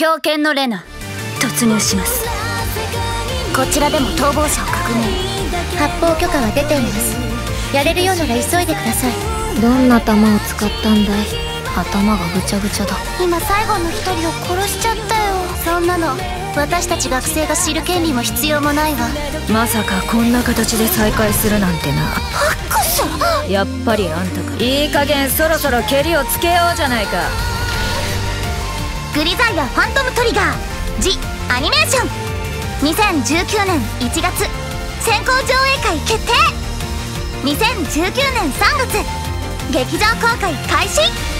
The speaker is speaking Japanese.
狂犬のレナ突入します。こちらでも逃亡者を確認。発砲許可は出ています。やれるようなら急いでください。どんな弾を使ったんだい？頭がぐちゃぐちゃだ。今最後の一人を殺しちゃったよ。そんなの私たち学生が知る権利も必要もないわ。まさかこんな形で再会するなんてな。ハックスやっぱりあんたか。いい加減そろそろ蹴りをつけようじゃないかグリザイアファントムトリガージ・アニメーション。2019年1月先行上映会決定。2019年3月劇場公開開始。